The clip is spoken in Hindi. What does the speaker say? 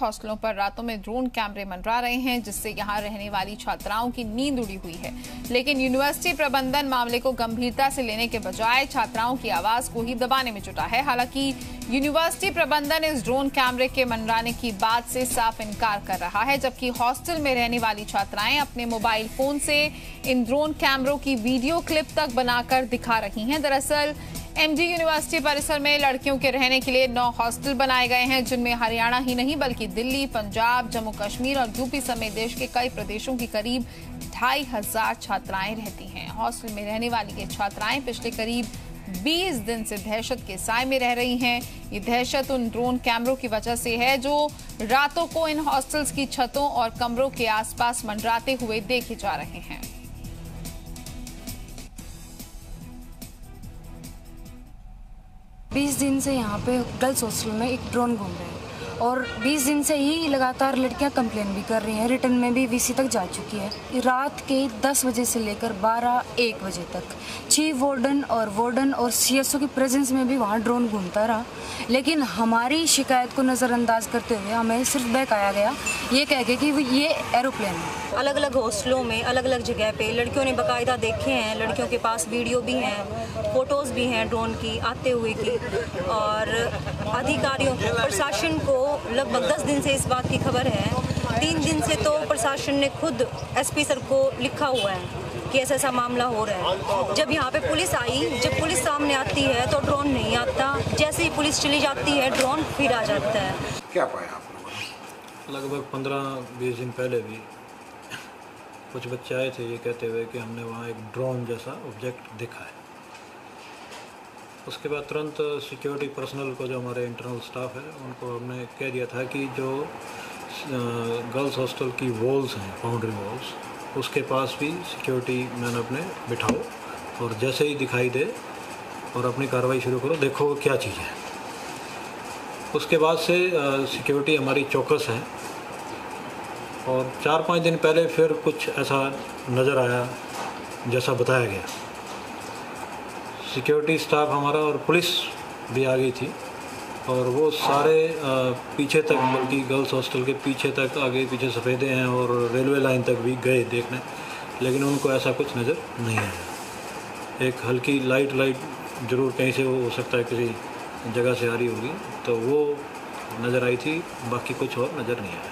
हॉस्टलों पर रातों में ड्रोन कैमरे मंडरा रहे हैं, जिससे यहाँ रहने वाली छात्राओं की नींद उड़ी हुई है। लेकिन यूनिवर्सिटी प्रबंधन मामले को गंभीरता से लेने के बजाय छात्राओं की आवाज़ को ही दबाने में जुटा है। हालाँकि यूनिवर्सिटी प्रबंधन इस ड्रोन कैमरे के मंडराने की बात से साफ़ इनकार कर रहा है, जबकि हॉस्टल में रहने वाली छात्राएँ अपने मोबाइल फ़ोन से इन ड्रोन कैमरों की वीडियो क्लिप तक बनाकर दिखा रही हैं। दरअसल एमजी यूनिवर्सिटी परिसर में लड़कियों के रहने के लिए नौ हॉस्टल बनाए गए हैं, जिनमें हरियाणा ही नहीं, बल्कि दिल्ली, पंजाब, जम्मू कश्मीर और यूपी समेत देश के कई प्रदेशों की करीब ढाई हज़ार छात्राएँ रहती हैं। हॉस्टल में रहने वाली ये छात्राएँ पिछले करीब 20 दिन से दहशत के साय में रह रही हैं। ये दहशत उन ड्रोन कैमरों की वजह से है, जो रातों को इन हॉस्टल्स की छतों और कमरों के आसपास मंडराते हुए देखे जा रहे हैं। बीस दिन से यहाँ पे गर्ल्स हॉस्टल में एक ड्रोन घूम रहा है। और 20 दिन से ही लगातार लड़कियाँ कंप्लेन भी कर रही हैं। रिटर्न में भी वीसी तक जा चुकी है। रात के 10 बजे से लेकर 12 एक बजे तक। चीफ वार्डन और वार्डन और सीएसओ की प्रेजेंस में भी वहाँ ड्रोन घूमता रहा। लेकिन हमारी शिकायत को नज़रअंदाज करते हुए हमें सिर्फ़ बहकाया गया। ये कह के कि ये एरोप्लेन है। अलग अलग हॉस्टलों में अलग अलग जगह पे लड़कियों ने बाकायदा देखे हैं। लड़कियों के पास वीडियो भी हैं फ़ोटोज़ भी हैं ड्रोन की, आते हुए की। और अधिकारियों को प्रशासन को लगभग दस दिन से इस बात की खबर है। तीन दिन से तो प्रशासन ने खुद एसपी सर को लिखा हुआ है कि ऐसा ऐसा मामला हो रहा है। जब यहाँ पे पुलिस आई जब पुलिस सामने आती है तो ड्रोन नहीं आता। जैसे ही पुलिस चली जाती है ड्रोन फिर आ जाता है। क्या पाया आप लोगों लगभग पंद्रह बीस दिन पहले भी कुछ बच्चे आए थे ये कहते हुए कि हमने वहाँ एक ड्रोन जैसा ऑब्जेक्ट देखा है। उसके बाद तुरंत सिक्योरिटी पर्सनल को जो हमारे इंटरनल स्टाफ है, उनको हमने कह दिया था कि जो गर्ल्स हॉस्टल की वॉल्स हैं बाउंड्री वॉल्स उसके पास भी सिक्योरिटी मैन अपने बिठाओ और जैसे ही दिखाई दे और अपनी कार्रवाई शुरू करो, देखो क्या चीज़ है। उसके बाद से सिक्योरिटी हमारी चौकस है और चार पाँच दिन पहले फिर कुछ ऐसा नज़र आया जैसा बताया गया। सिक्योरिटी स्टाफ हमारा और पुलिस भी आ गई थी। और वो सारे पीछे तक, बल्कि गर्ल्स हॉस्टल के पीछे तक, आगे पीछे सफ़ेदे हैं और रेलवे लाइन तक भी गए देखने। लेकिन उनको ऐसा कुछ नज़र नहीं आया। एक हल्की लाइट लाइट ज़रूर कहीं से वो हो सकता है किसी जगह से आ रही होगी। तो वो नज़र आई थी, बाकी कुछ और नज़र नहीं आया।